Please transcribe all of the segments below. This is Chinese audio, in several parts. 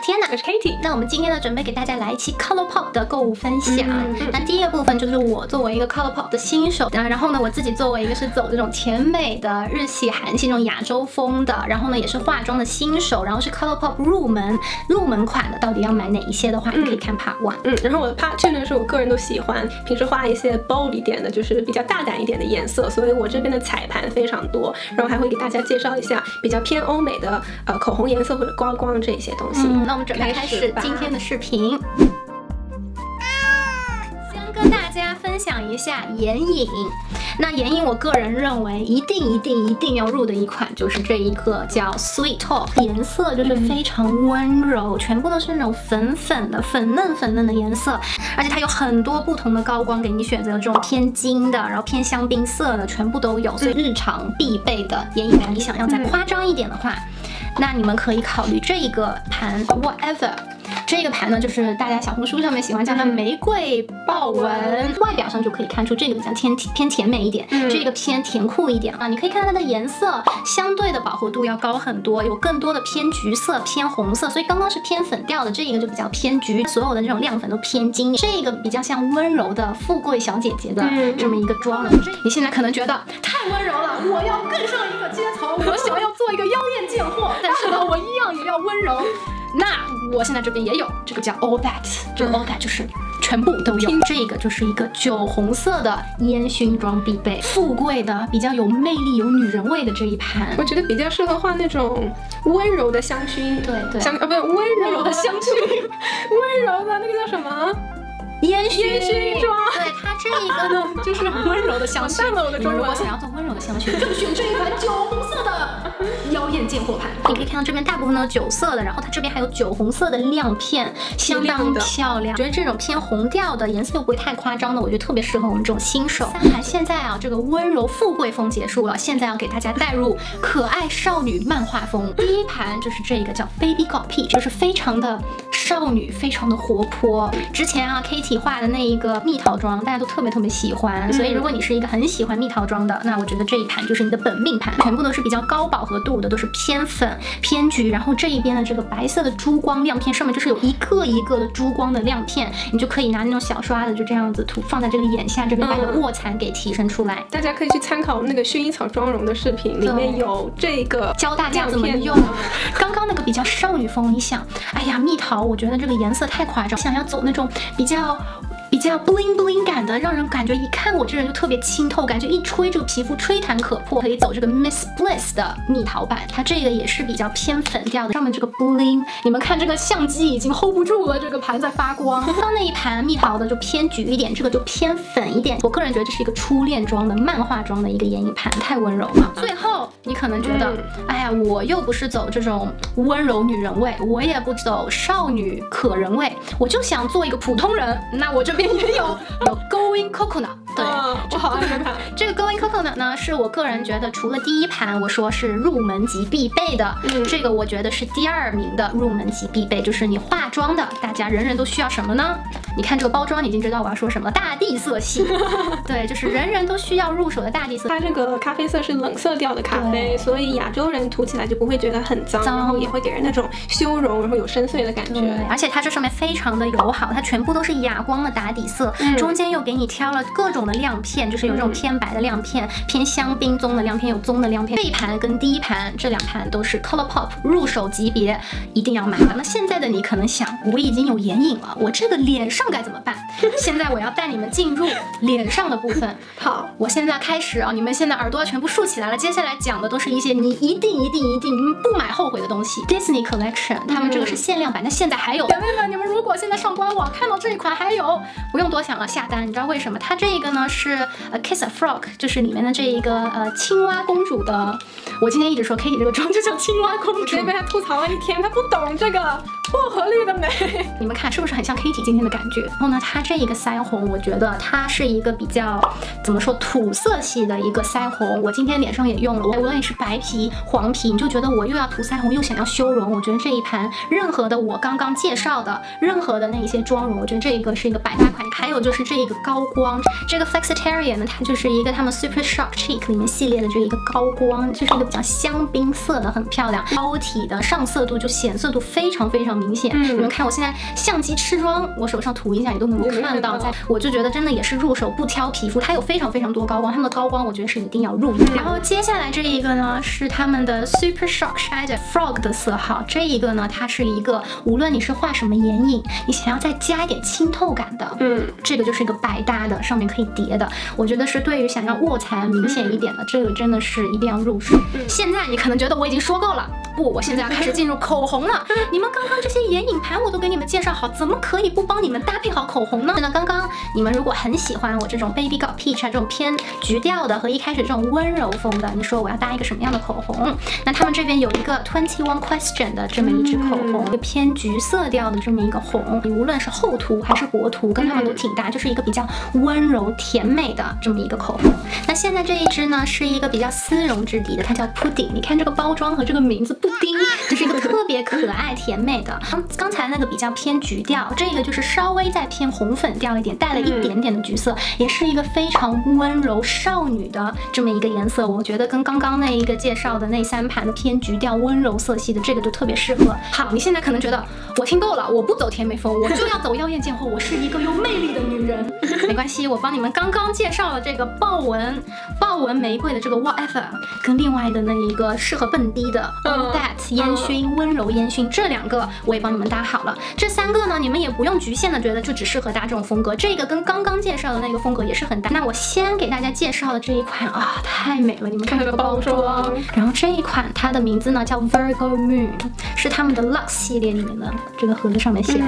天呐，我是 Katie。那我们今天呢，准备给大家来一期 ColourPop 的购物分享。嗯嗯那第一个部分就是我作为一个 ColourPop 的新手，啊，然后呢，我自己作为一个是走这种甜美的日系、韩系那种亚洲风的，然后呢，也是化妆的新手，然后是 ColourPop 入门入门款的，到底要买哪一些的话，你可以看 Part One。嗯，然后我的 Part Two 呢是我个人都喜欢，平时画一些 bold 一点的，就是比较大胆一点的颜色，所以我这边的彩盘非常多，然后还会给大家介绍一下比较偏欧美的呃口红颜色或者高光这些东西。嗯，那我们准备开始今天的视频。先跟大家分享一下眼影。那眼影，我个人认为一定一定一定要入的一款就是这一个叫 Sweet Talk，颜色就是非常温柔，全部都是那种粉粉的、粉嫩粉嫩的颜色，而且它有很多不同的高光给你选择，这种偏金的，然后偏香槟色的，全部都有，所以日常必备的眼影，你想要再夸张一点的话，那你们可以考虑这一个盘 Whatever。这个盘呢，就是大家小红书上面喜欢叫它玫瑰豹纹，外表上就可以看出这个比较偏偏甜美一点，嗯这个偏甜酷一点啊。你可以看到它的颜色相对的饱和度要高很多，有更多的偏橘色、偏红色，所以刚刚是偏粉调的，这一个就比较偏橘，所有的这种亮粉都偏金，这个比较像温柔的富贵小姐姐的嗯这么一个妆了。你现在可能觉得太温柔了，我要更上一个阶层，我想要做一个妖艳贱货，但是呢，我一样也要温柔。那我现在这边也有，这个叫 All That，这个 All That 就是全部都有。这个就是一个酒红色的烟熏妆必备，富贵的、比较有魅力、有女人味的这一盘我。觉得比较适合画那种温柔的香薰，对对香啊不是温柔的香薰，温柔的那个叫什么？烟熏妆对它这一个 呢，就是很温柔的香薰。了我的妆容如果想要做温柔的香薰，就选这一款酒红色的 妖艳贱货盘。你可以看到这边大部分都是酒色的，然后它这边还有酒红色的亮片，相当漂亮。觉得这种偏红调的颜色又不会太夸张的，我觉得特别适合我们这种新手。三盘现在啊，这个温柔富贵风结束了，现在要给大家带入可爱少女漫画风。第一盘就是这个叫 Baby Got P，就是非常的少女，非常的活泼。之前啊，Kitty 画的那一个蜜桃妆，大家都特别特别喜欢，所以如果你是一个很喜欢蜜桃妆的，那我觉得这一盘就是你的本命盘，全部都是比较高饱和度的，都是偏粉偏橘，然后这一边的这个白色的珠光亮片上面就是有一个一个的珠光的亮片，你就可以拿那种小刷子就这样子涂放在这个眼下这边，把你的嗯卧蚕给提升出来。大家可以去参考那个薰衣草妆容的视频，里面有这个教大家怎么用。刚刚那个比较少女风，你想，哎呀，蜜桃，我觉得这个颜色太夸张，想要走那种比较。比较 bling bling 感的，让人感觉一看我这人就特别清透，感觉一吹这个皮肤吹弹可破，可以走这个 Miss Bliss 的蜜桃版，它这个也是比较偏粉调的，上面这个 bling，你们看这个相机已经 hold 不住了，这个盘在发光。刚刚那一盘蜜桃的就偏橘一点，这个就偏粉一点。我个人觉得这是一个初恋妆的漫画妆的一个眼影盘，太温柔了。最后你可能觉得，嗯哎呀，我又不是走这种温柔女人味，我也不走少女可人味，我就想做一个普通人。那我这边也有有 Going Coconut，对，嗯我好爱这盘。这个 Going Coconut 呢，是我个人觉得除了第一盘我说是入门级必备的，嗯这个我觉得是第二名的入门级必备，就是你化妆的，大家人人都需要什么呢？你看这个包装，你已经知道我要说什么了，大地色系，对，就是人人都需要入手的大地色。它这个咖啡色是冷色调的咖啡，所以亚洲人涂起来就不会觉得很脏，脏然后也会给人那种修容，然后有深邃的感对觉。，而且它这上面非常的友好，它全部都是哑光的打底色，嗯中间又给你挑了各种的亮片，就是有这种偏白的亮片，偏香槟棕的亮片，有棕的亮片。这一盘跟第一盘这两盘都是 ColourPop 入手级别，一定要买的。那现在的你可能想，我已经有眼影了，我这个脸上该怎么办？现在我要带你们进入脸上的部分。好，我现在开始啊，你们现在耳朵要全部竖起来了。接下来讲的都是一些你一定一定一定不买后悔的东西。Disney Collection，他们这个是限量版，但现在还有。姐妹们，你们如果现在上官网看到这一款还有，不用多想了，下单。你知道为什么？它这个呢是呃 Kiss a Frog，就是里面的这一个呃青蛙公主的。我今天一直说 Kitty 这个妆就叫青蛙公主。被他吐槽了一天，他不懂这个薄荷绿的美。你们看是不是很像 Kitty 今天的感觉？然后呢，它这一个腮红，我觉得它是一个比较怎么说土色系的一个腮红。我今天脸上也用了，我无论你是白皮、黄皮，你就觉得我又要涂腮红又想要修容，我觉得这一盘任何的我刚刚介绍的任何的那一些妆容，我觉得这一个是一个百搭款。还有就是这一个高光，这个 Flexitarian 呢，它就是一个他们 Super Shock Cheek 里面系列的这一个高光，就是一个比较香槟色的，很漂亮，包体的上色度就显色度非常非常明显。你们看我现在相机吃妆，我手上涂一下，你都能够看到，在我就觉得真的也是入手不挑皮肤，它有非常非常多高光，他们的高光我觉得是一定要入的。然后接下来这一个呢是他们的 Super Shock Shade Frog 的色号，这一个呢它是一个无论你是画什么眼影，你想要再加一点清透感的，嗯，这个就是一个百搭的，上面可以叠的，我觉得是对于想要卧蚕明显一点的，这个真的是一定要入手。现在你可能觉得我已经说够了，不，我现在要开始进入口红了。你们刚刚这些眼影盘我都给你们介绍好，怎么可以不帮你们搭配好口红呢？那刚刚你们如果很喜欢我这种 Baby Got Peach 啊这种偏橘调的和一开始这种温柔风的，你说我要搭一个什么样的口红？那他们这边有一个 Twenty One Question 的这么一支口红，一个偏橘色调的这么一个红，你无论是厚涂还是薄涂，跟他们都挺搭，就是一个比较温柔甜美的这么一个口红。那现在这一支呢是一个比较丝绒质地的，它叫 Pudding。你看这个包装和这个名字布丁，就是一个特别可爱甜美的。刚刚才那个比较偏橘调，这个就是稍微再偏红粉调一点，带了一点点的橘色，也是一个非常温柔少女的这么一个颜色。我觉得跟刚刚那一个介绍的那三盘的偏橘调温柔色系的这个就特别适合。好，你现在可能觉得我听够了，我不走甜美风，我就要走妖艳贱货，我是一个有魅力的女人。没关系，我帮你们刚刚介绍了这个豹纹豹纹玫瑰的这个 whatever，跟另外的那一个适合蹦迪的 that 烟熏温柔烟熏，这两个我也帮你们搭好了。这三个呢，你们也不用局限的觉得就只适合搭这种风格，这个跟刚刚介绍的那个风格也是很搭。那我先给大家介绍的这一款啊，太美了，你们看这个包装。然后这一款它的名字呢叫 Virgo Moon，是他们的 Lux 系列里面的，这个盒子上面写的。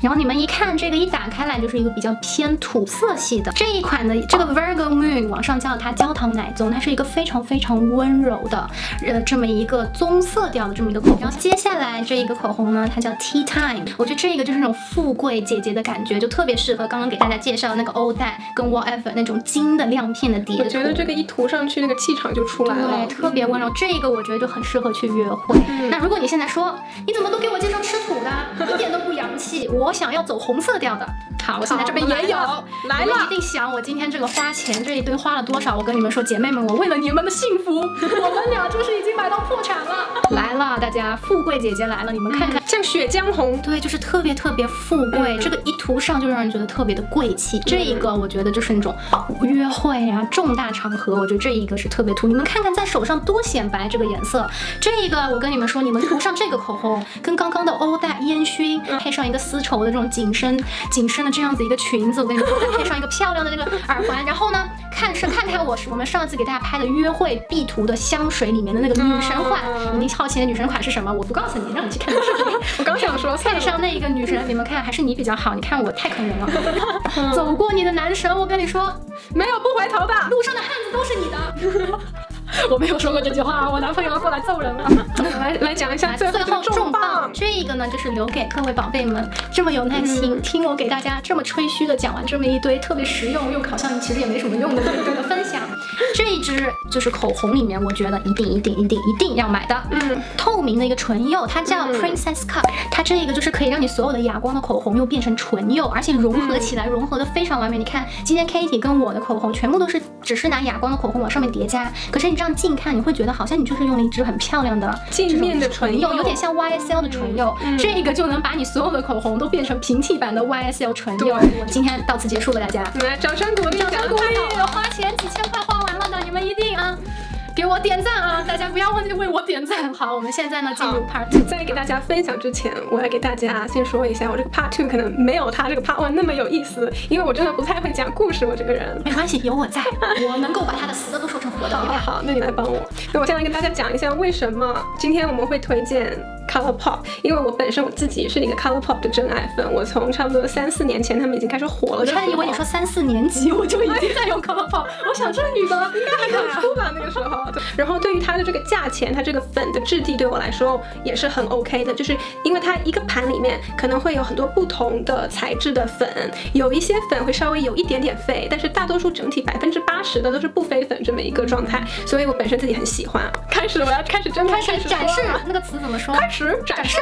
然后你们一看这个一打开来就是一个比较偏土色系的这一款的这个 Virgo Moon，网上叫它焦糖奶棕，它是一个非常非常温柔的呃这么一个棕色调的这么一个口红。然后接下来这一个口红呢，它叫 Tea Time，我觉得这个就是那种富贵姐姐的感觉，就特别适合刚刚给大家介绍的那个欧黛跟 Whatever 那种金的亮片的底。我觉得这个一涂上去，那个气场就出来了，对，特别温柔。这个我觉得就很适合去约会。那如果你现在说你怎么都给我介绍吃土的，一点都不洋气，我想要走红色调的。好，我现在这边也有，来了，一定想我今天这个花钱这一堆花了多少？我跟你们说，姐妹们，我为了你们的幸福，我们俩就是已经买到破产了。来了，大家，富贵姐姐来了，你们看看，像血浆红，对，就是特别特别富贵，这个一涂上就让人觉得特别的贵气。这一个我觉得就是那种约会啊，重大场合，我觉得这一个是特别涂。你们看看在手上多显白，这个颜色。这一个我跟你们说，你们涂上这个口红，跟刚刚的欧黛烟熏配上一个丝绸的这种紧身紧身的这样子一个裙子，我跟你们说，再 配上一个漂亮的这个耳环，然后呢，看是看看我我们上次给大家拍的约会必涂的香水里面的那个女神款，你好奇的女神款是什么？我不告诉你，让你去看视频。我刚想说，配上那一个女神，你们看还是你比较好。你看我太坑人了，走过你的男神，我跟你说，没有不回头的，路上的汉子都是你的。我没有说过这句话，我男朋友要过来揍人了。来来讲一下最后重磅，这个呢就是留给各位宝贝们这么有耐心听我给大家这么吹嘘的讲完这么一堆特别实用又好像其实也没什么用的这个分享。这一支就是口红里面，我觉得一定一定一定一定要买的，嗯，透明的一个唇釉，它叫 Princess Cup，它这个就是可以让你所有的哑光的口红又变成唇釉，而且融合起来融合的非常完美。你看今天 Katie 跟我的口红全部都是只是拿哑光的口红往上面叠加，可是你这样近看你会觉得好像你就是用了一支很漂亮的镜面的唇釉，有点像 YSL 的唇釉，这个就能把你所有的口红都变成平替版的 YSL 唇釉。今天到此结束了，大家来掌声鼓励，掌声鼓励，花钱几千块花你们一定啊。给我点赞啊！大家不要忘记为我点赞。好，我们现在呢进入 Part Two。在给大家分享之前，我来给大家先说一下，我这个 Part Two 可能没有他这个 Part One 那么有意思，因为我真的不太会讲故事。我这个人没关系，有我在，我能够把他的死的都说成活的。好，好，那你来帮我。那我先来跟大家讲一下，为什么今天我们会推荐 Color Pop，因为我本身我自己是一个 Color Pop 的真爱粉。我从差不多三四年前他们已经开始火了，我差点以为你说三四年级我就已经在用 Color Pop。我想这个女的应该还没有出吧那个时候。然后对于它的这个价钱，它这个粉的质地对我来说也是很 OK 的，就是因为它一个盘里面可能会有很多不同的材质的粉，有一些粉会稍微有一点点飞，但是大多数整体百分之八十的都是不飞粉这么一个状态，所以我本身自己很喜欢。开始，我要开始真的开始展示那个词怎么说？开始。实展示。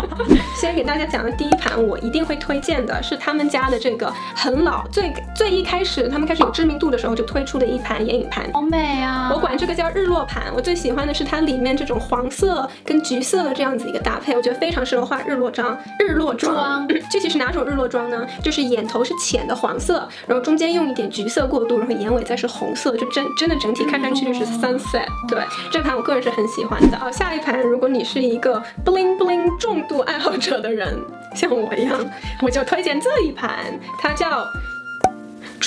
先给大家讲的第一盘，我一定会推荐的是他们家的这个很老，最最一开始他们开始有知名度的时候就推出的一盘眼影盘，好美啊！我管这个叫日落盘。我最喜欢的是它里面这种黄色跟橘色的这样子一个搭配，我觉得非常适合画日落妆。日落妆，具体是哪种日落妆呢？就是眼头是浅的黄色，然后中间用一点橘色过渡，然后眼尾再是红色，就真真的整体看上去就是 sunset。对，这盘我个人是很喜欢的。好，下一盘，如果你是一个 bling bling 重度爱好者的人，像我一样，我就推荐这一盘，它叫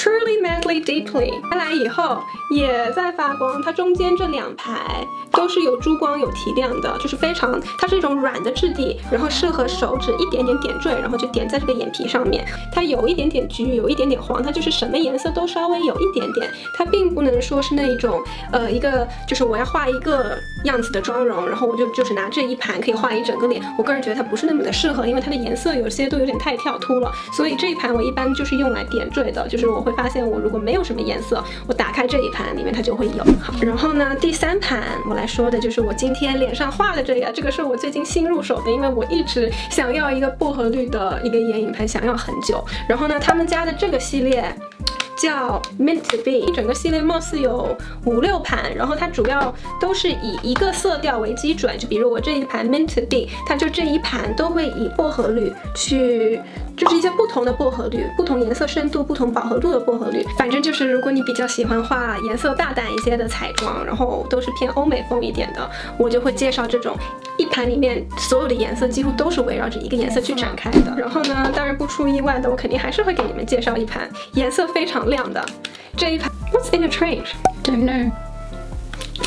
Truly Madly Deeply。开来以后也在发光，它中间这两排。都是有珠光有提亮的，就是非常，它是一种软的质地，然后适合手指一点点点缀，然后就点在这个眼皮上面。它有一点点橘，有一点点黄，它就是什么颜色都稍微有一点点。它并不能说是那一种，呃，一个就是我要画一个样子的妆容，然后我就就是拿这一盘可以画一整个脸。我个人觉得它不是那么的适合，因为它的颜色有些都有点太跳突了。所以这一盘我一般就是用来点缀的，就是我会发现我如果没有什么颜色，我打开这一盘里面它就会有。好，然后呢，第三盘我来。说的就是我今天脸上画的这个，这个是我最近新入手的，因为我一直想要一个薄荷绿的一个眼影盘，想要很久。然后呢，他们家的这个系列。叫 Mint Be，整个系列貌似有五六盘，然后它主要都是以一个色调为基准，就比如我这一盘 Mint Be，它就这一盘都会以薄荷绿去，就是一些不同的薄荷绿，不同颜色深度、不同饱和度的薄荷绿。反正就是如果你比较喜欢画颜色大胆一些的彩妆，然后都是偏欧美风一点的，我就会介绍这种一盘里面所有的颜色几乎都是围绕着一个颜色去展开的。然后呢，当然不出意外的，我肯定还是会给你们介绍一盘颜色非常。亮的这一盘，What's in the train？Don't know。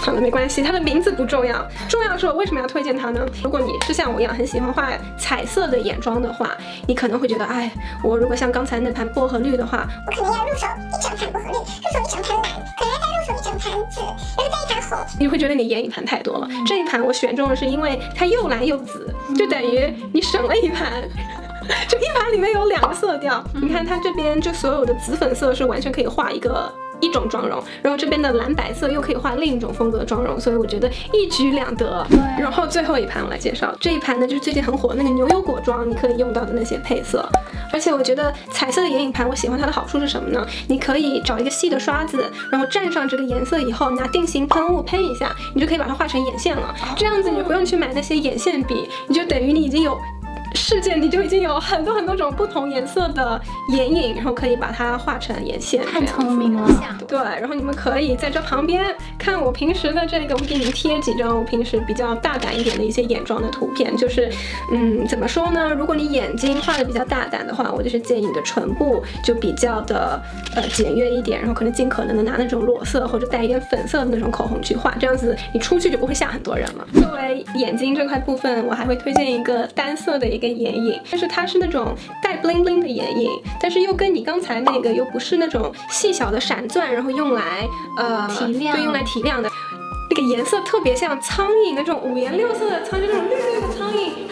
好了，没关系，它的名字不重要，重要的是我为什么要推荐它呢？如果你是像我一样很喜欢画彩色的眼妆的话，你可能会觉得，哎，我如果像刚才那盘薄荷绿的话，我可能要入手一整盘薄荷绿，入手一整盘蓝，可能要再入手一整盘紫，然后再一盘红。你会觉得你眼影盘太多了。这一盘我选中了是因为它又蓝又紫，就等于你省了一盘。就一盘里面有两个色调，你看它这边就所有的紫粉色是完全可以画一个一种妆容，然后这边的蓝白色又可以画另一种风格的妆容，所以我觉得一举两得。然后最后一盘我来介绍这一盘呢，就是最近很火的那个牛油果妆，你可以用到的那些配色。而且我觉得彩色的眼影盘，我喜欢它的好处是什么呢？你可以找一个细的刷子，然后蘸上这个颜色以后，拿定型喷雾喷一下，你就可以把它画成眼线了。这样子你就不用去买那些眼线笔，你就等于你已经有。世界你就已经有很多很多种不同颜色的眼影，然后可以把它画成眼线，太聪明了。对，然后你们可以在这旁边看我平时的这个，我给你们贴几张我平时比较大胆一点的一些眼妆的图片。就是，嗯，怎么说呢？如果你眼睛画的比较大胆的话，我就是建议你的唇部就比较的呃简约一点，然后可能尽可能的拿那种裸色或者带一点粉色的那种口红去画，这样子你出去就不会吓很多人了。作为眼睛这块部分，我还会推荐一个单色的一个。眼影，但是它是那种带 bling bling 的眼影，但是又跟你刚才那个又不是那种细小的闪钻，然后用来呃提亮，对，用来提亮的，那个颜色特别像苍蝇那种五颜六色的苍，就那种绿绿的苍蝇，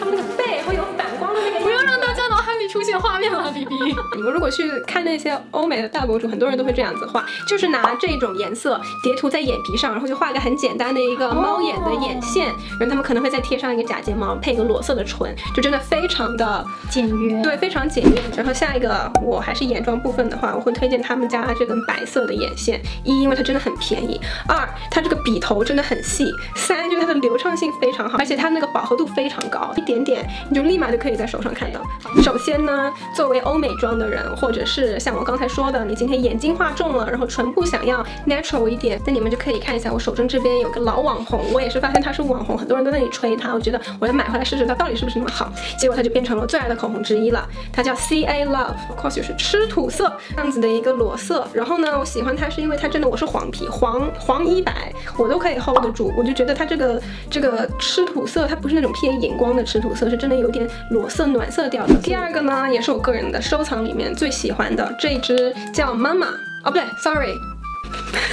现画面了，B B。你们如果去看那些欧美的大博主，很多人都会这样子画，就是拿这种颜色叠涂在眼皮上，然后就画一个很简单的一个猫眼的眼线，然后他们可能会再贴上一个假睫毛，配一个裸色的唇，就真的非常的简约，对，非常简约。然后下一个我还是眼妆部分的话，我会推荐他们家这根白色的眼线，一因为它真的很便宜，二它这个笔头真的很细，三就是它的流畅性非常好，而且它那个饱和度非常高，一点点你就立马就可以在手上看到。首先。呢，作为欧美妆的人，或者是像我刚才说的，你今天眼睛画重了，然后唇部想要 natural 一点，那你们就可以看一下我手中这边有个老网红，我也是发现它是网红，很多人都在那里吹它，我觉得我要买回来试试它到底是不是那么好，结果它就变成了最爱的口红之一了。它叫 C A Love，of course 就是吃土色这样子的一个裸色。然后呢，我喜欢它是因为它真的我是黄皮，黄黄一白我都可以 hold 得住，我就觉得它这个这个吃土色，它不是那种偏荧光的吃土色，是真的有点裸色暖色调的。第二个呢。也是我个人的收藏里面最喜欢的这一支叫妈妈哦，不对，sorry，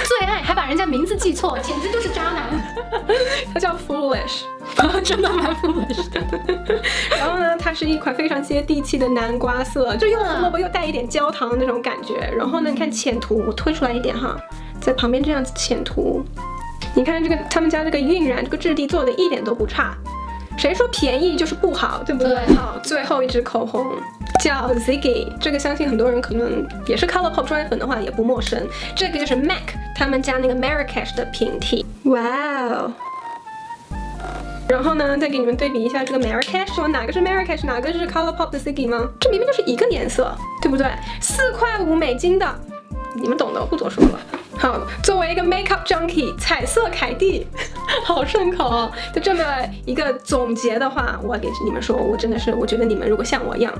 最爱还把人家名字记错，简直就是渣男。它叫 Foolish，真的蛮 foolish 的。然后呢，它是一款非常接地气的南瓜色，就又胡萝卜又带一点焦糖的那种感觉。然后呢，你看浅涂，我推出来一点哈，在旁边这样子浅涂，你看这个他们家这个晕染这个质地做的一点都不差。谁说便宜就是不好，对不？对好，最后一支口红叫 Ziggy，这个相信很多人可能也是 ColourPop 专业粉的话也不陌生。这个就是 MAC 他们家那个 Marrakesh 的平替，哇哦！然后呢，再给你们对比一下这个 Marrakesh，说哪个是 Marrakesh，哪个是 ColourPop 的 Ziggy 吗？这明明就是一个颜色，对不对？四块五美金的，你们懂的，不多说了。好，作为一个 makeup junkie，彩色凯蒂，好顺口哦。就这么一个总结的话，我给你们说，我真的是，我觉得你们如果像我一样，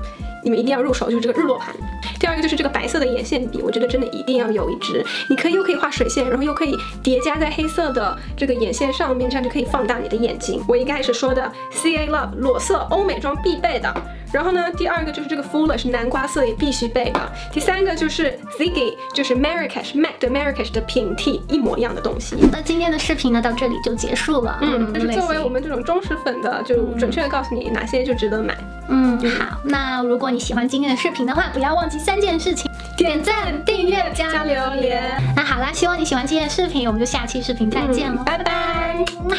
你们一定要入手就是这个日落盘。第二个就是这个白色的眼线笔，我觉得真的一定要有一支，你可以又可以画水线，然后又可以叠加在黑色的这个眼线上面，这样就可以放大你的眼睛。我一开始说的 CA Love 裸色欧美妆必备的。然后呢，第二个就是这个 Fuller 是南瓜色也必须备的。第三个就是 Ziggy，就是 Marrakesh MAC 的 Marrakesh 的平替一模一样的东西。那今天的视频呢，到这里就结束了。嗯，但是作为我们这种忠实粉的，就准确的告诉你哪些就值得买。嗯，好，那如果你喜欢今天的视频的话，不要忘记三件事情：点赞、订阅、加加留言。那好啦，希望你喜欢今天的视频，我们就下期视频再见了，拜拜。么